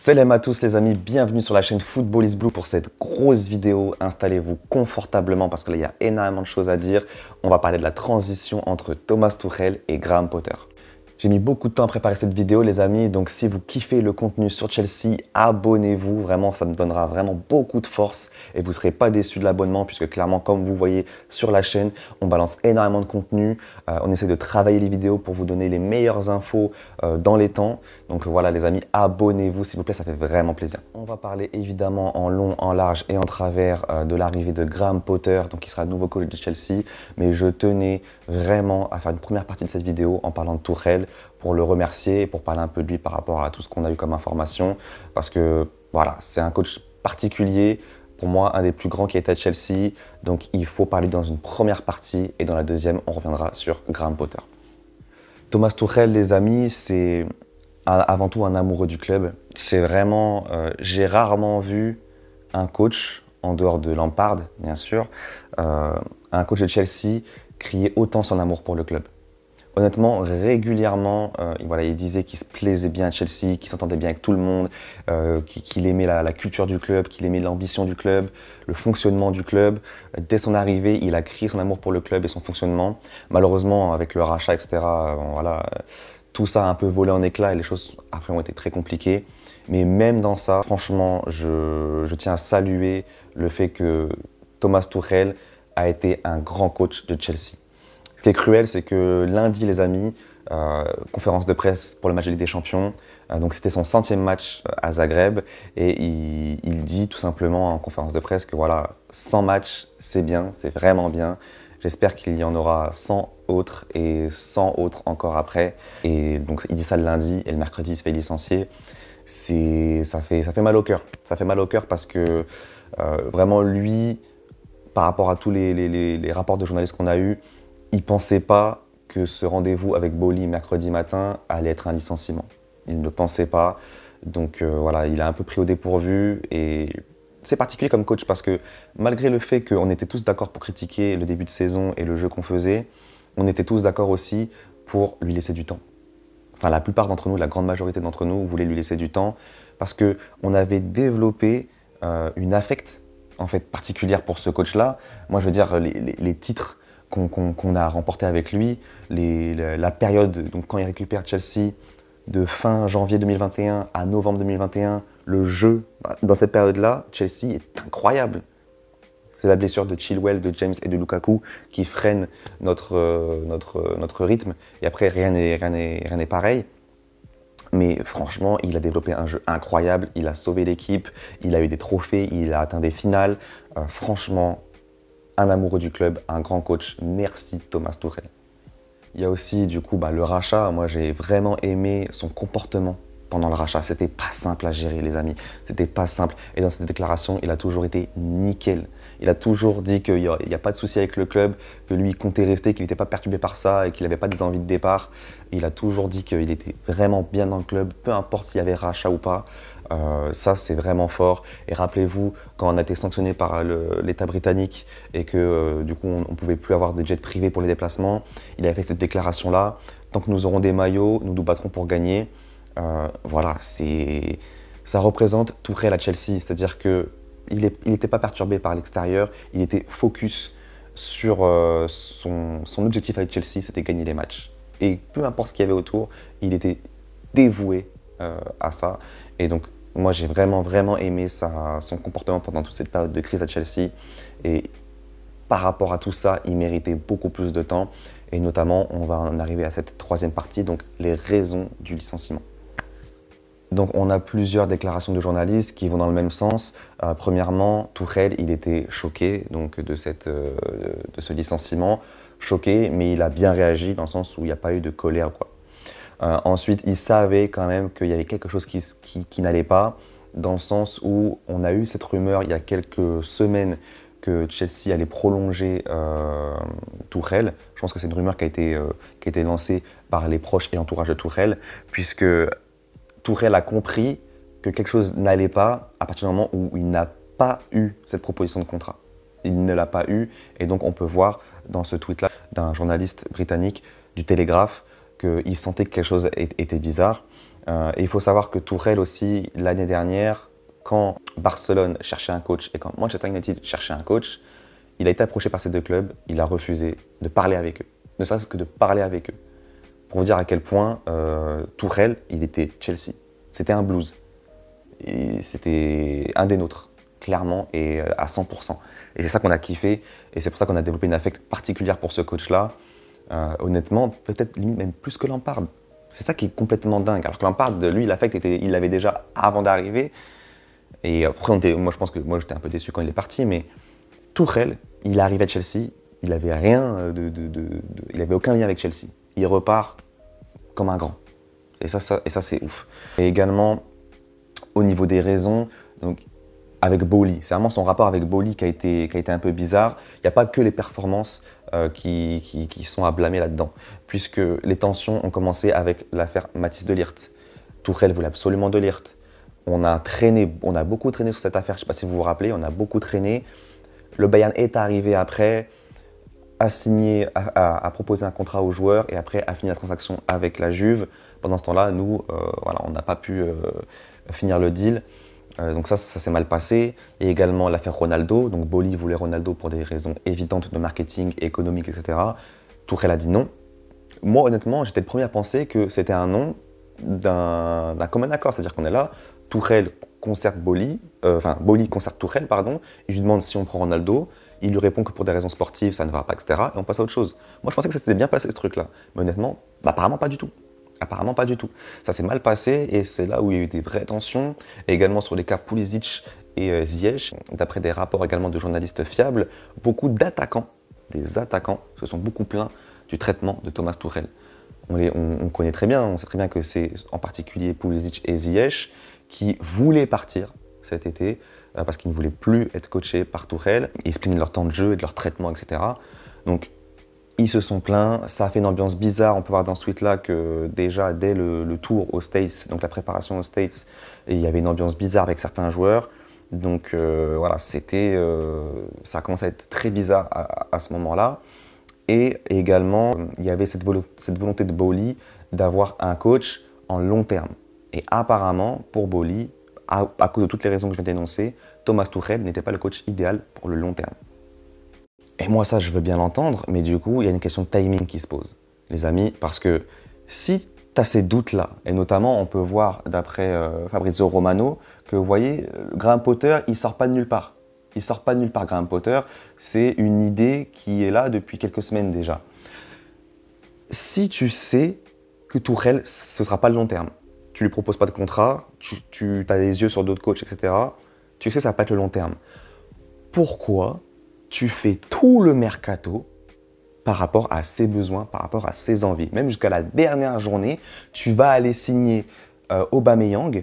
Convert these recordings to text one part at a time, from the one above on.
Salam à tous les amis, bienvenue sur la chaîne Football is Blue pour cette grosse vidéo. Installez-vous confortablement parce que là il y a énormément de choses à dire. On va parler de la transition entre Thomas Tuchel et Graham Potter. J'ai mis beaucoup de temps à préparer cette vidéo les amis, donc si vous kiffez le contenu sur Chelsea, abonnez-vous, vraiment ça me donnera vraiment beaucoup de force et vous ne serez pas déçus de l'abonnement puisque clairement comme vous voyez sur la chaîne, on balance énormément de contenu, euh, on essaie de travailler les vidéos pour vous donner les meilleures infos euh, dans les temps. Donc voilà les amis, abonnez-vous s'il vous plaît, ça fait vraiment plaisir. On va parler évidemment en long, en large et en travers euh, de l'arrivée de Graham Potter, donc qui sera le nouveau coach de Chelsea, mais je tenais vraiment à faire une première partie de cette vidéo en parlant de Tourelle pour le remercier pour parler un peu de lui par rapport à tout ce qu'on a eu comme information. Parce que voilà, c'est un coach particulier, pour moi un des plus grands qui été à Chelsea. Donc il faut parler dans une première partie et dans la deuxième, on reviendra sur Graham Potter. Thomas Tuchel, les amis, c'est avant tout un amoureux du club. C'est vraiment, euh, j'ai rarement vu un coach, en dehors de Lampard, bien sûr, euh, un coach de Chelsea crier autant son amour pour le club honnêtement, régulièrement, euh, il disait qu'il se plaisait bien à Chelsea, qu'il s'entendait bien avec tout le monde, euh, qu'il aimait la, culture du club, qu'il aimait l'ambition du club, le fonctionnement du club. Dès son arrivée, il a crié son amour pour le club et son fonctionnement. Malheureusement, avec le rachat, etc., euh, tout ça a un peu volé en éclats et les choses après ont été très compliquées. Mais même dans ça, franchement, je, je tiens à saluer le fait que Thomas Tuchel a été un grand coach de Chelsea. Ce qui est cruel, c'est que lundi, les amis, euh, conférence de presse pour le match de Ligue des Champions. Euh, donc c'était son centième match euh, à Zagreb et il, dit tout simplement en conférence de presse que voilà, 100 matchs, c'est bien, c'est vraiment bien. J'espère qu'il y en aura 100 autres et 100 autres encore après. Et donc il dit ça le lundi et le mercredi il se fait licencier. ça fait, ça fait mal au cœur. Ça fait mal au cœur parce que vraiment lui, par rapport à tous les, les rapports de journalistes qu'on a eus, il pensait pas que ce rendez-vous avec Boli mercredi matin allait être un licenciement. Il ne pensait pas. Donc euh, voilà, il a un peu pris au dépourvu et c'est particulier comme coach parce que malgré le fait qu'on était tous d'accord pour critiquer le début de saison et le jeu qu'on faisait, on était tous d'accord aussi pour lui laisser du temps. Enfin, la plupart d'entre nous, la grande majorité d'entre nous, voulaient lui laisser du temps parce qu'on avait développé euh, une affect en fait particulière pour ce coach-là. Moi, je veux dire, les titres qu'on a remporté avec lui, la, période, donc quand il récupère Chelsea, de fin janvier 2021 à novembre 2021, le jeu, dans cette période-là, Chelsea est incroyable. C'est la blessure de Chilwell, de James et de Lukaku qui freine notre, euh, notre, notre rythme. Et après, rien n'est pareil. Mais franchement, il a développé un jeu incroyable. Il a sauvé l'équipe. Il a eu des trophées. Il a atteint des finales. Euh, franchement, un amoureux du club, un grand coach. Merci Thomas Tuchel. Il y a aussi du coup bah, le rachat. Moi j'ai vraiment aimé son comportement pendant le rachat. C'était pas simple à gérer les amis. C'était pas simple. Et dans cette déclaration, il a toujours été nickel. Il a toujours dit qu'il n'y a, pas de souci avec le club, que lui comptait rester, qu'il n'était pas perturbé par ça et qu'il n'avait pas des envies de départ. Il a toujours dit qu'il était vraiment bien dans le club, peu importe s'il y avait rachat ou pas. Euh, ça, c'est vraiment fort. Et rappelez-vous, quand on a été sanctionné par l'État britannique et que euh, du coup, on ne pouvait plus avoir de jets privés pour les déplacements, il avait fait cette déclaration-là. Tant que nous aurons des maillots, nous nous battrons pour gagner. Euh, voilà, c'est ça représente tout près à Chelsea. C'est-à-dire que il n'était pas perturbé par l'extérieur, il était focus sur son, son, objectif avec Chelsea, c'était gagner les matchs. Et peu importe ce qu'il y avait autour, il était dévoué à ça. Et donc moi, j'ai vraiment, vraiment aimé son comportement pendant toute cette période de crise à Chelsea. Et par rapport à tout ça, il méritait beaucoup plus de temps. Et notamment, on va en arriver à cette troisième partie, donc les raisons du licenciement. Donc on a plusieurs déclarations de journalistes qui vont dans le même sens. Euh, premièrement, Tourelle, il était choqué donc, de, cette, euh, de ce licenciement, choqué, mais il a bien réagi dans le sens où il n'y a pas eu de colère. Quoi. Euh, ensuite, il savait quand même qu'il y avait quelque chose qui, n'allait pas, dans le sens où on a eu cette rumeur il y a quelques semaines que Chelsea allait prolonger euh, Tourelle. Je pense que c'est une rumeur qui a, été, euh, lancée par les proches et entourage de Tourelle, puisque Tourelle a compris que quelque chose n'allait pas à partir du moment où il n'a pas eu cette proposition de contrat. Il ne l'a pas eu, et donc on peut voir dans ce tweet-là d'un journaliste britannique du Télégraphe qu'il sentait que quelque chose était bizarre. Euh, et il faut savoir que Tourelle aussi, l'année dernière, quand Barcelone cherchait un coach et quand Manchester United cherchait un coach, il a été approché par ces deux clubs, il a refusé de parler avec eux, ne serait-ce que de parler avec eux. Pour vous dire à quel point euh, Tourelle, il était Chelsea. C'était un blues. C'était un des nôtres, clairement, et euh, à 100%. Et c'est ça qu'on a kiffé, et c'est pour ça qu'on a développé une affect particulière pour ce coach-là. Euh, honnêtement, peut-être limite même plus que Lampard. C'est ça qui est complètement dingue. Alors que Lampard, lui, l'affect, il l'avait déjà avant d'arriver. Et après, moi, je pense que moi, j'étais un peu déçu quand il est parti, mais Tourelle, il arrivé à Chelsea, il avait rien de, il avait aucun lien avec Chelsea. Il repart comme un grand. Et ça, et ça c'est ouf. Et également, au niveau des raisons, donc avec Boli. C'est vraiment son rapport avec Boli qui a été, qui a été un peu bizarre. Il n'y a pas que les performances euh, qui, sont à blâmer là-dedans, puisque les tensions ont commencé avec l'affaire Mathis Delirte. Tourelle voulait absolument Delirte. On a traîné, on a beaucoup traîné sur cette affaire, je ne sais pas si vous vous rappelez, on a beaucoup traîné. Le Bayern est arrivé après, a signé, a, proposé un contrat aux joueurs et après a fini la transaction avec la Juve. Pendant ce temps-là, nous, euh, voilà, on n'a pas pu euh, finir le deal. Euh, donc ça, ça s'est mal passé. Et également l'affaire Ronaldo. Donc Boli voulait Ronaldo pour des raisons évidentes de marketing, économique, etc. Tourelle a dit non. Moi, honnêtement, j'étais le premier à penser que c'était un non d'un commun accord. C'est-à-dire qu'on est là, Tourelle concerte Boli, euh, enfin Boli concerte Tourelle, pardon. Il lui demande si on prend Ronaldo. Il lui répond que pour des raisons sportives, ça ne va pas, etc. Et on passe à autre chose. Moi, je pensais que ça s'était bien passé ce truc-là. Mais honnêtement, bah, apparemment pas du tout. Apparemment pas du tout. Ça s'est mal passé et c'est là où il y a eu des vraies tensions. Et également sur les cas Pulisic et euh, Ziyech, d'après des rapports également de journalistes fiables, beaucoup d'attaquants, des attaquants, se sont beaucoup plaints du traitement de Thomas Tuchel. On, les, on, connaît très bien, on sait très bien que c'est en particulier Pulisic et Ziyech qui voulaient partir cet été euh, parce qu'ils ne voulaient plus être coachés par Tuchel. Ils se leur temps de jeu et de leur traitement, etc. Donc ils se sont plaints, ça a fait une ambiance bizarre. On peut voir dans ce tweet-là que déjà dès le, tour aux States, donc la préparation aux States, il y avait une ambiance bizarre avec certains joueurs. Donc euh, voilà, c'était, euh, ça a commencé à être très bizarre à, ce moment-là. Et également, il y avait cette, volonté de Boli d'avoir un coach en long terme. Et apparemment, pour Boli, à, à, cause de toutes les raisons que je viens d'énoncer, Thomas Tuchel n'était pas le coach idéal pour le long terme. Et moi, ça, je veux bien l'entendre, mais du coup, il y a une question de timing qui se pose, les amis, parce que si tu as ces doutes-là, et notamment, on peut voir d'après euh, Fabrizio Romano, que vous voyez, Graham Potter, il sort pas de nulle part. Il sort pas de nulle part, Graham Potter. C'est une idée qui est là depuis quelques semaines déjà. Si tu sais que Tourelle, ce sera pas le long terme, tu lui proposes pas de contrat, tu, as les yeux sur d'autres coachs, etc., tu sais ça va pas être le long terme. Pourquoi tu fais tout le mercato par rapport à ses besoins, par rapport à ses envies. Même jusqu'à la dernière journée, tu vas aller signer euh, Aubameyang,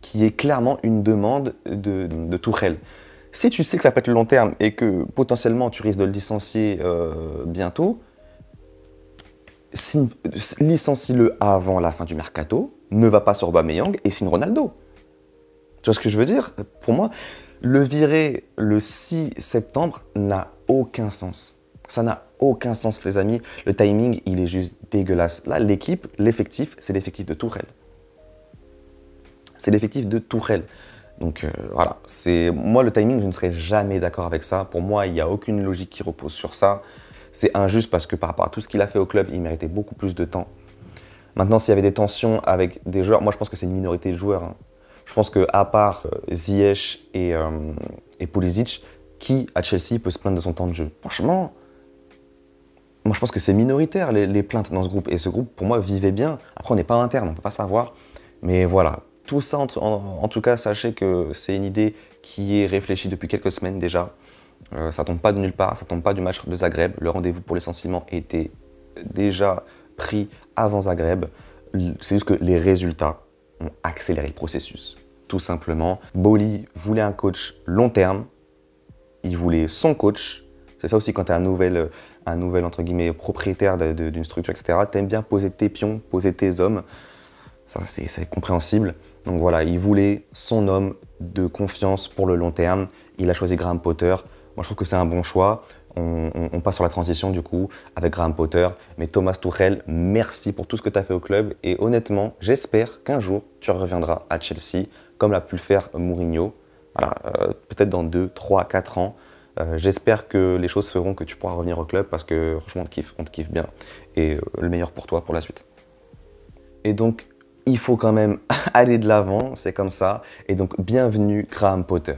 qui est clairement une demande de, de. Si tu sais que ça peut être le long terme et que potentiellement tu risques de le licencier euh, bientôt, licencie-le avant la fin du mercato, ne va pas sur Aubameyang et signe Ronaldo. Tu vois ce que je veux dire? Pour moi, le virer le 6 septembre n'a aucun sens. Ça n'a aucun sens, les amis. Le timing, il est juste dégueulasse. Là, l'équipe, l'effectif, c'est l'effectif de Tourelle. C'est l'effectif de Tourelle. Donc euh, voilà, c'est moi le timing, je ne serais jamais d'accord avec ça. Pour moi, il n'y a aucune logique qui repose sur ça. C'est injuste parce que par rapport à tout ce qu'il a fait au club, il méritait beaucoup plus de temps. Maintenant, s'il y avait des tensions avec des joueurs, moi je pense que c'est une minorité de joueurs. Hein. Je pense qu'à part euh, Ziyech et, euh, qui à Chelsea peut se plaindre de son temps de jeu? Franchement, moi je pense que c'est minoritaire les, plaintes dans ce groupe. Et ce groupe, pour moi, vivait bien. Après, on n'est pas interne, on ne peut pas savoir. Mais voilà, tout ça, en, tout cas, sachez que c'est une idée qui est réfléchie depuis quelques semaines déjà. Euh, ça tombe pas de nulle part, ça tombe pas du match de Zagreb. Le rendez-vous pour licenciement était déjà pris avant Zagreb. C'est juste que les résultats ont accéléré le processus tout simplement. Boli voulait un coach long terme, il voulait son coach. C'est ça aussi quand tu es un nouvel, un nouvel entre guillemets, propriétaire d'une structure, etc. Tu aimes bien poser tes pions, poser tes hommes. Ça, c'est compréhensible. Donc voilà, il voulait son homme de confiance pour le long terme. Il a choisi Graham Potter. Moi, je trouve que c'est un bon choix. On, passe sur la transition du coup avec Graham Potter. Mais Thomas Tuchel, merci pour tout ce que tu as fait au club. Et honnêtement, j'espère qu'un jour tu reviendras à Chelsea comme l'a pu le faire Mourinho. Voilà, euh, peut-être dans 2, 3, 4 ans. Euh, j'espère que les choses feront que tu pourras revenir au club parce que franchement on te kiffe, on te kiffe bien. Et euh, le meilleur pour toi pour la suite. Et donc, il faut quand même aller de l'avant, c'est comme ça. Et donc, bienvenue Graham Potter.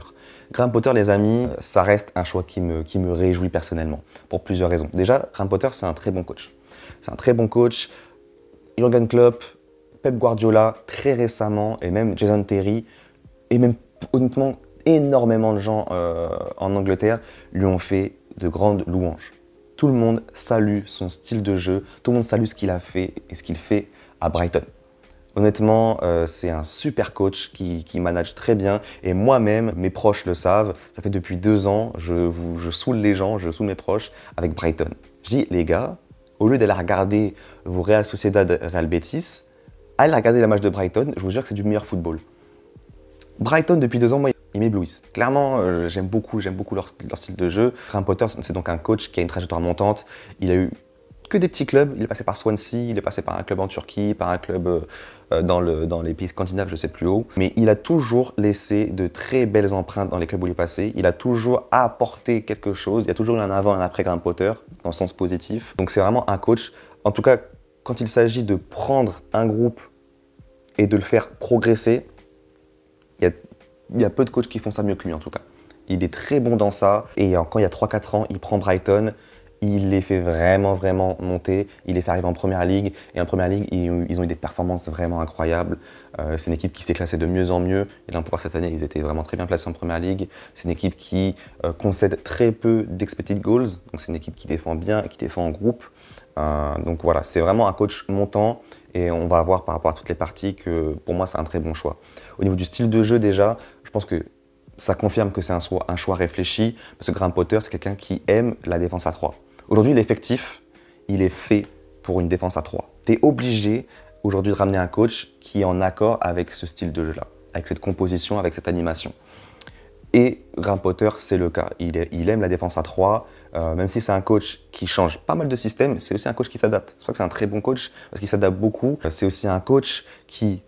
Graham Potter, les amis, ça reste un choix qui me, réjouit personnellement, pour plusieurs raisons. Déjà, Graham Potter, c'est un très bon coach. C'est un très bon coach. Jürgen Klopp, Pep Guardiola, très récemment, et même Jason Terry, et même honnêtement, énormément de gens euh, en Angleterre lui ont fait de grandes louanges. Tout le monde salue son style de jeu, tout le monde salue ce qu'il a fait et ce qu'il fait à Brighton. Honnêtement, euh, c'est un super coach qui, manage très bien. Et moi-même, mes proches le savent. Ça fait depuis deux ans, je, vous, je saoule les gens, je saoule mes proches avec Brighton. Je dis, les gars, au lieu d'aller regarder vos Real Sociedad, Real Betis, allez regarder la match de Brighton. Je vous jure que c'est du meilleur football. Brighton, depuis deux ans, moi, ils m'éblouissent. Clairement, euh, j'aime beaucoup, j'aime beaucoup leur, leur, style de jeu. Graham Potter, c'est donc un coach qui a une trajectoire montante. Il a eu que des petits clubs. Il est passé par Swansea, il est passé par un club en Turquie, par un club euh, dans les pays scandinaves, je sais plus où. Mais il a toujours laissé de très belles empreintes dans les clubs où il est passé. Il a toujours apporté quelque chose. Il y a toujours eu un avant et un après Graham Potter, dans le sens positif. Donc c'est vraiment un coach. En tout cas, quand il s'agit de prendre un groupe et de le faire progresser, il y a, il y a peu de coachs qui font ça mieux que lui en tout cas. Il est très bon dans ça. Et quand il y a 3-4 ans, il prend Brighton il les fait vraiment, vraiment monter. Il les fait arriver en première ligue. Et en première ligue, ils, ont eu des performances vraiment incroyables. Euh, c'est une équipe qui s'est classée de mieux en mieux. Et là, on peut voir cette année, ils étaient vraiment très bien placés en première ligue. C'est une équipe qui euh, concède très peu d'expected goals. Donc, c'est une équipe qui défend bien et qui défend en groupe. Euh, donc, voilà, c'est vraiment un coach montant. Et on va voir par rapport à toutes les parties que pour moi, c'est un très bon choix. Au niveau du style de jeu, déjà, je pense que ça confirme que c'est un choix, réfléchi. Parce que Graham Potter, c'est quelqu'un qui aime la défense à 3. Aujourd'hui, l'effectif, il est fait pour une défense à 3. Tu es obligé aujourd'hui de ramener un coach qui est en accord avec ce style de jeu-là, avec cette composition, avec cette animation. Et Graham Potter, c'est le cas. Il, aime la défense à 3, euh, même si c'est un coach qui change pas mal de systèmes, c'est aussi un coach qui s'adapte. C'est vrai que c'est un très bon coach parce qu'il s'adapte beaucoup. C'est aussi un coach qui,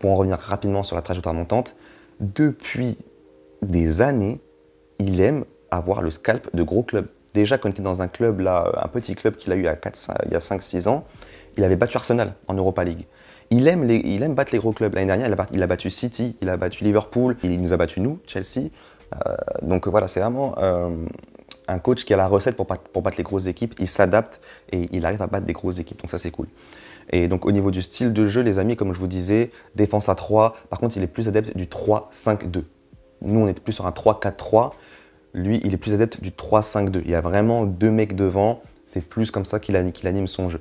pour en revenir rapidement sur la trajectoire montante, depuis des années, il aime avoir le scalp de gros clubs. Déjà, quand il était dans un club, là, un petit club qu'il a eu il y a 5-6 ans, il avait battu Arsenal en Europa League. Il aime, il aime battre les gros clubs. L'année dernière, il a, battu City, il a battu Liverpool, il nous a battu nous, Chelsea. Euh, donc voilà, c'est vraiment euh, un coach qui a la recette pour, pour battre les grosses équipes. Il s'adapte et il arrive à battre des grosses équipes. Donc ça, c'est cool. Et donc au niveau du style de jeu, les amis, comme je vous disais, défense à 3. Par contre, il est plus adepte du 3-5-2. Nous, on est plus sur un 3-4-3. Lui, il est plus adepte du 3-5-2. Il y a vraiment deux mecs devant. C'est plus comme ça qu'il anime son jeu.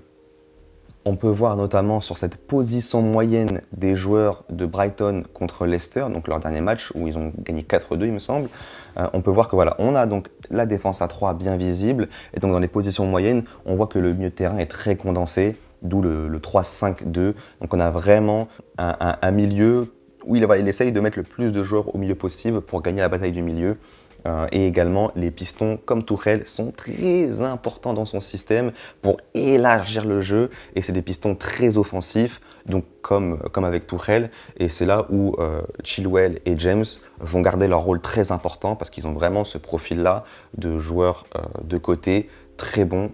On peut voir notamment sur cette position moyenne des joueurs de Brighton contre Leicester, donc leur dernier match où ils ont gagné 4-2 il me semble. Euh, on peut voir que voilà, on a donc la défense à 3 bien visible et donc dans les positions moyennes, on voit que le milieu de terrain est très condensé, d'où le, 3-5-2. Donc on a vraiment un, milieu où il, il essaye de mettre le plus de joueurs au milieu possible pour gagner la bataille du milieu. Euh, et également, les pistons, comme Tourelle, sont très importants dans son système pour élargir le jeu. Et c'est des pistons très offensifs, donc comme, comme avec Tourelle. Et c'est là où euh, Chilwell et James vont garder leur rôle très important parce qu'ils ont vraiment ce profil-là de joueurs euh, de côté très bons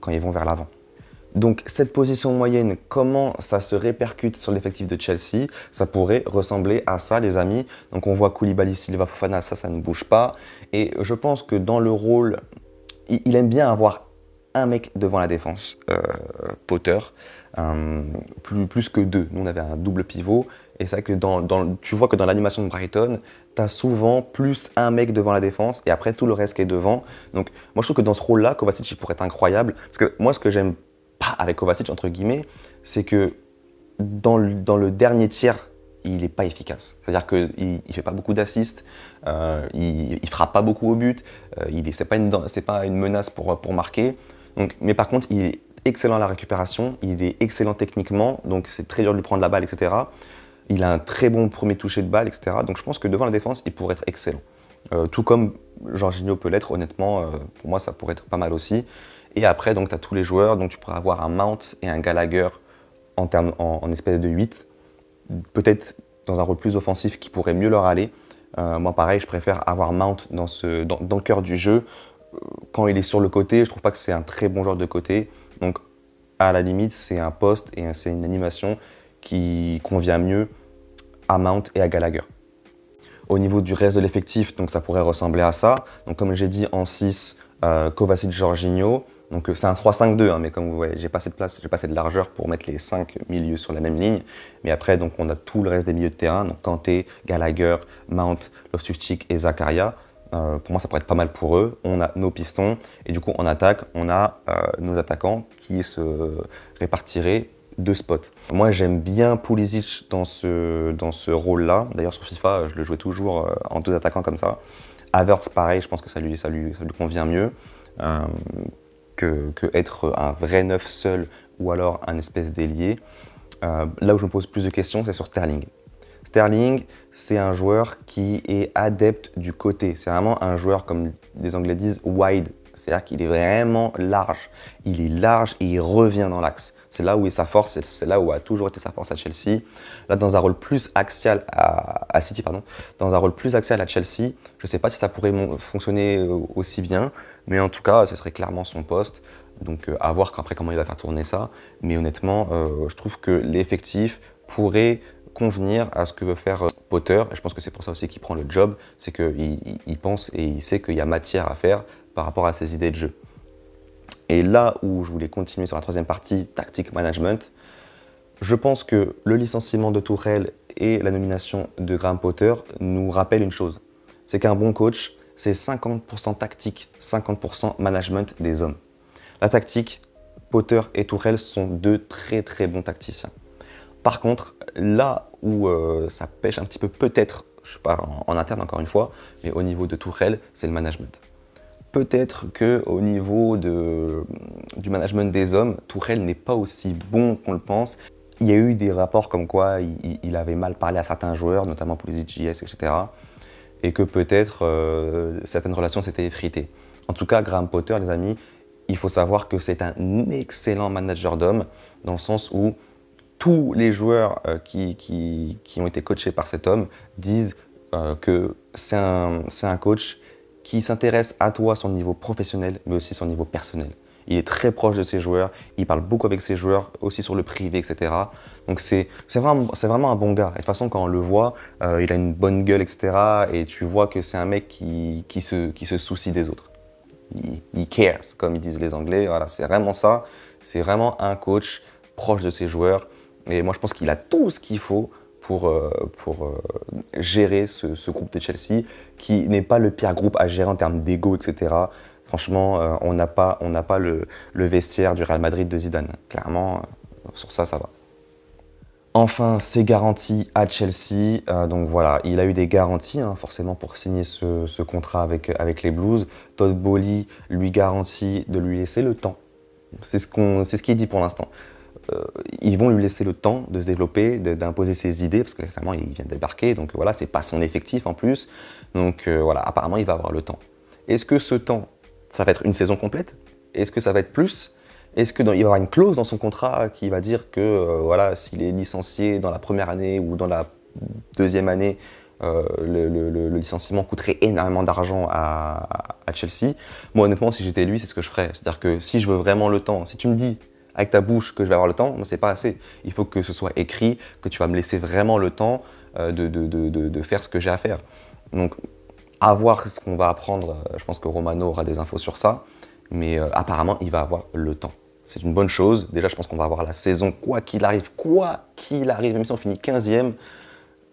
quand ils vont vers l'avant. Donc cette position moyenne, comment ça se répercute sur l'effectif de Chelsea Ça pourrait ressembler à ça, les amis. Donc on voit Koulibaly, Silva, Fofana, ça, ça ne bouge pas. Et je pense que dans le rôle, il aime bien avoir un mec devant la défense, euh, Potter, plus, plus que deux. Nous, on avait un double pivot. Et c'est vrai que dans, tu vois que dans l'animation de Brighton, tu as souvent plus un mec devant la défense et après tout le reste qui est devant. Donc moi, je trouve que dans ce rôle-là, Kovacic pourrait être incroyable. Parce que moi, ce que j'aime avec Kovacic, c'est que dans le, dernier tiers, il n'est pas efficace. C'est-à-dire qu'il ne fait pas beaucoup d'assists, euh, il ne frappe pas beaucoup au but, euh, ce n'est pas, une, menace pour, marquer. Mais par contre, il est excellent à la récupération, il est excellent techniquement, donc c'est très dur de lui prendre la balle, etc. Il a un très bon premier toucher de balle, etc. Donc je pense que devant la défense, il pourrait être excellent. Euh, tout comme Jorginho peut l'être, honnêtement, pour moi, ça pourrait être pas mal aussi. Et après, tu as tous les joueurs, donc tu pourrais avoir un Mount et un Gallagher en, termes, en, espèce de 8. Peut-être dans un rôle plus offensif qui pourrait mieux leur aller. moi, pareil, je préfère avoir Mount dans, ce, dans, le cœur du jeu. Quand il est sur le côté, je trouve pas que c'est un très bon joueur de côté. Donc, à la limite, c'est un poste et c'est une animation qui convient mieux à Mount et à Gallagher. Au niveau du reste de l'effectif, donc ça pourrait ressembler à ça. Donc comme j'ai dit en 6, euh, Kovacic, Jorginho. Donc euh, c'est un 3-5-2, hein, mais comme vous voyez, j'ai pas de place, j'ai pas de largeur pour mettre les 5 milieux sur la même ligne. Mais après, donc on a tout le reste des milieux de terrain, donc Kanté, Gallagher, Mount, loftus et Zakaria. Euh, pour moi, ça pourrait être pas mal pour eux. On a nos pistons et du coup, en attaque, on a euh, nos attaquants qui se répartiraient deux spots. Moi, j'aime bien Pulisic dans ce, dans ce rôle-là. D'ailleurs, sur FIFA, je le jouais toujours en deux attaquants comme ça. Havertz, pareil, je pense que ça lui, ça lui, ça lui convient mieux que, être un vrai neuf seul ou alors un espèce d'ailier. là où je me pose plus de questions, c'est sur Sterling. Sterling, c'est un joueur qui est adepte du côté. C'est vraiment un joueur, comme les Anglais disent, wide. C'est-à-dire qu'il est vraiment large. Il est large et il revient dans l'axe. C'est là où est sa force, c'est là où a toujours été sa force à Chelsea. Là, dans un rôle plus axial à, City, pardon, dans un rôle plus axial à Chelsea, je ne sais pas si ça pourrait fonctionner euh, aussi bien, mais en tout cas, ce serait clairement son poste. Donc, euh, à voir après comment il va faire tourner ça. Mais honnêtement, euh, je trouve que l'effectif pourrait convenir à ce que veut faire euh, Potter. Et je pense que c'est pour ça aussi qu'il prend le job, c'est qu'il pense et il sait qu'il y a matière à faire par rapport à ses idées de jeu. Et là où je voulais continuer sur la troisième partie, tactique management, je pense que le licenciement de Tourelle et la nomination de Graham Potter nous rappellent une chose. C'est qu'un bon coach, c'est 50% tactique, 50% management des hommes. La tactique, Potter et Tourelle sont deux très très bons tacticiens. Par contre, là où euh, ça pêche un petit peu, peut-être, je sais pas en, interne encore une fois, mais au niveau de Tourelle, c'est le management. Peut-être que au niveau du management des hommes, Tourelle n'est pas aussi bon qu'on le pense. Il y a eu des rapports comme quoi il, avait mal parlé à certains joueurs, notamment pour les IGS, etc. Et que peut-être euh, certaines relations s'étaient effritées. En tout cas, Graham Potter, les amis, il faut savoir que c'est un excellent manager d'hommes, dans le sens où tous les joueurs euh, qui, ont été coachés par cet homme disent euh, que c'est un, un, coach qui s'intéresse à toi, son niveau professionnel, mais aussi son niveau personnel. Il est très proche de ses joueurs, il parle beaucoup avec ses joueurs, aussi sur le privé, etc. Donc c'est vraiment, vraiment un bon gars. De toute façon, quand on le voit, euh, il a une bonne gueule, etc. Et tu vois que c'est un mec qui, qui, se, qui se soucie des autres. Il, cares, comme ils disent les Anglais. Voilà, c'est vraiment ça. C'est vraiment un coach proche de ses joueurs et moi, je pense qu'il a tout ce qu'il faut pour, euh, pour euh, gérer ce, groupe de Chelsea, qui n'est pas le pire groupe à gérer en termes d'ego, etc. Franchement, on n'a pas, on pas le, vestiaire du Real Madrid de Zidane. Clairement, sur ça, ça va. Enfin, c'est garanti à Chelsea. donc voilà, il a eu des garanties hein, forcément pour signer ce, contrat avec, les Blues. Todd Bowley lui garantit de lui laisser le temps. C'est ce, c'est ce dit pour l'instant. Euh, ils vont lui laisser le temps de se développer, d'imposer ses idées, parce que clairement, il vient de débarquer, donc voilà, c'est pas son effectif en plus. Donc euh, voilà, apparemment, il va avoir le temps. Est-ce que ce temps, ça va être une saison complète? Est-ce que ça va être plus? Est-ce qu'il va y avoir une clause dans son contrat qui va dire que euh, voilà, s'il est licencié dans la première année ou dans la deuxième année, le, licenciement coûterait énormément d'argent à, Chelsea? Moi, honnêtement, si j'étais lui, c'est ce que je ferais. C'est-à-dire que si je veux vraiment le temps, si tu me dis avec ta bouche que je vais avoir le temps, c'est pas assez. Il faut que ce soit écrit, que tu vas me laisser vraiment le temps euh, de, de, faire ce que j'ai à faire. Donc, à voir ce qu'on va apprendre. Euh, je pense que Romano aura des infos sur ça. Mais euh, apparemment, il va avoir le temps. C'est une bonne chose. Déjà, je pense qu'on va avoir la saison, quoi qu'il arrive, quoi qu'il arrive, même si on finit 15e,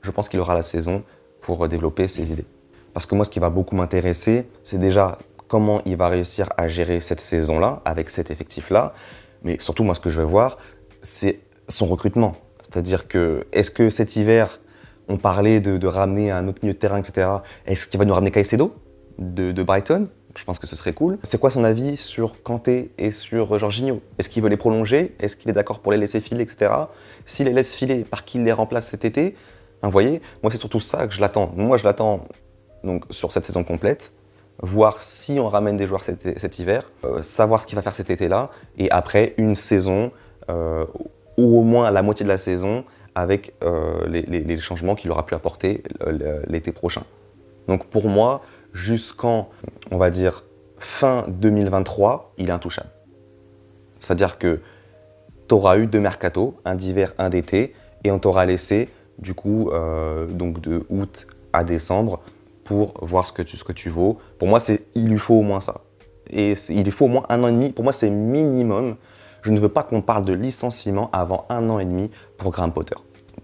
je pense qu'il aura la saison pour développer ses idées. Parce que moi, ce qui va beaucoup m'intéresser, c'est déjà comment il va réussir à gérer cette saison-là, avec cet effectif-là, mais surtout, moi, ce que je veux voir, c'est son recrutement. C'est-à-dire que, est-ce que cet hiver, on parlait de, ramener un autre milieu de terrain, etc. Est-ce qu'il va nous ramener Caicedo de Brighton? Je pense que ce serait cool. C'est quoi son avis sur Kanté et sur Jorginho? Est-ce qu'il veut les prolonger? Est-ce qu'il est, d'accord pour les laisser filer, etc. S'il les laisse filer, par qui il les remplace cet été? Vous voyez Moi, c'est surtout ça que je l'attends. Moi, je l'attends donc sur cette saison complète. voir si on ramène des joueurs cet, hiver, euh, savoir ce qu'il va faire cet été-là, et après une saison, euh, ou au moins la moitié de la saison, avec euh, les, changements qu'il aura pu apporter l'été prochain. Donc pour moi, jusqu'en, on va dire, fin 2023, il est intouchable. C'est-à-dire que tu auras eu deux mercato, un d'hiver, un d'été, et on t'aura laissé, du coup, donc de août à décembre, pour voir ce que tu, ce que tu vaux. Pour moi, il lui faut au moins ça. Et il lui faut au moins un an et demi. Pour moi, c'est minimum. Je ne veux pas qu'on parle de licenciement avant un an et demi pour Graham Potter.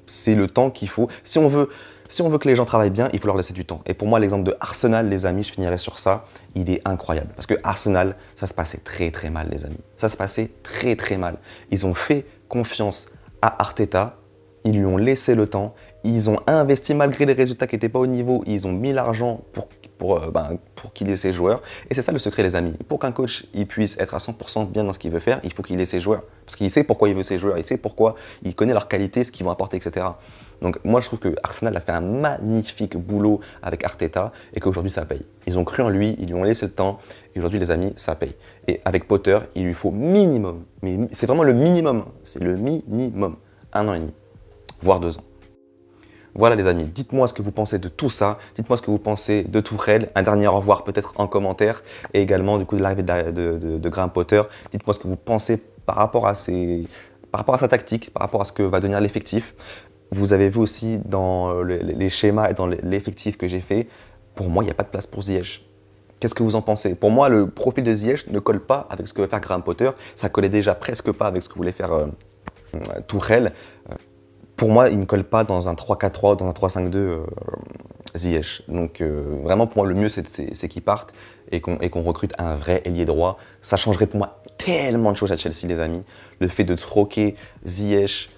C'est le temps qu'il faut. Si on, veut, si on veut que les gens travaillent bien, il faut leur laisser du temps. Et pour moi, l'exemple de Arsenal, les amis, je finirai sur ça, il est incroyable. Parce que Arsenal, ça se passait très très mal, les amis. Ça se passait très très mal. Ils ont fait confiance à Arteta, ils lui ont laissé le temps, ils ont investi malgré les résultats qui n'étaient pas au niveau, ils ont mis l'argent pour, pour, euh, ben, pour qu'il ait ses joueurs. Et c'est ça le secret, les amis. Pour qu'un coach il puisse être à 100% bien dans ce qu'il veut faire, il faut qu'il ait ses joueurs. Parce qu'il sait pourquoi il veut ses joueurs, il sait pourquoi, il connaît leurs qualités, ce qu'ils vont apporter, etc. Donc moi je trouve que Arsenal a fait un magnifique boulot avec Arteta et qu'aujourd'hui ça paye. Ils ont cru en lui, ils lui ont laissé le temps et aujourd'hui les amis ça paye. Et avec Potter il lui faut minimum, mais c'est vraiment le minimum, c'est le minimum, un an et demi voire deux ans. Voilà les amis, dites-moi ce que vous pensez de tout ça, dites-moi ce que vous pensez de Tourelle, un dernier au revoir peut-être en commentaire, et également du coup de l'arrivée de, Graham Potter, dites-moi ce que vous pensez par rapport, à par rapport à sa tactique, par rapport à ce que va devenir l'effectif. Vous avez vu aussi dans les, schémas et dans l'effectif que j'ai fait, pour moi il n'y a pas de place pour Ziyech. Qu'est-ce que vous en pensez? Pour moi, le profil de Ziyech ne colle pas avec ce que veut faire Graham Potter. Ça collait déjà presque pas avec ce que voulait faire euh, Tourelle pour moi, il ne colle pas dans un 3-4-3 ou dans un 3-5-2 euh, Ziyech. Donc euh, vraiment, pour moi, le mieux, c'est qu'il parte et qu'on recrute un vrai ailier droit. Ça changerait pour moi tellement de choses à Chelsea, les amis. Le fait de troquer Ziyech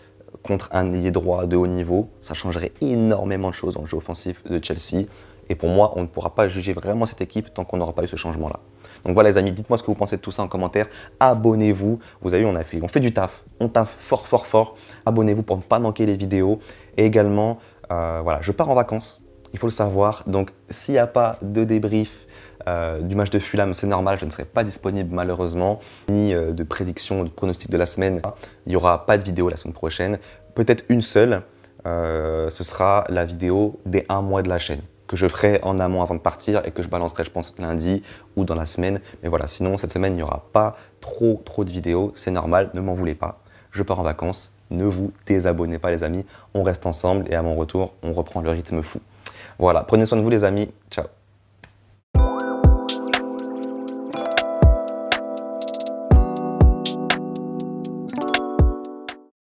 contre un ailier droit de haut niveau, ça changerait énormément de choses dans le jeu offensif de Chelsea. Et pour moi, on ne pourra pas juger vraiment cette équipe tant qu'on n'aura pas eu ce changement-là. Donc voilà les amis, dites-moi ce que vous pensez de tout ça en commentaire. Abonnez-vous. Vous avez vu, on a fait, on fait du taf. On taf fort, fort, fort. Abonnez-vous pour ne pas manquer les vidéos. Et également, euh, voilà, je pars en vacances. Il faut le savoir. Donc s'il n'y a pas de débrief euh, du match de Fulham, c'est normal, je ne serai pas disponible malheureusement, ni euh, de prédiction, de pronostic de la semaine. Il n'y aura pas de vidéo la semaine prochaine. Peut-être une seule. ce sera la vidéo des un mois de la chaîne que je ferai en amont avant de partir et que je balancerai, je pense, lundi ou dans la semaine. Mais voilà, sinon, cette semaine, il n'y aura pas trop, trop de vidéos. C'est normal, ne m'en voulez pas. Je pars en vacances. Ne vous désabonnez pas, les amis. On reste ensemble et à mon retour, on reprend le rythme fou. Voilà, prenez soin de vous, les amis. Ciao.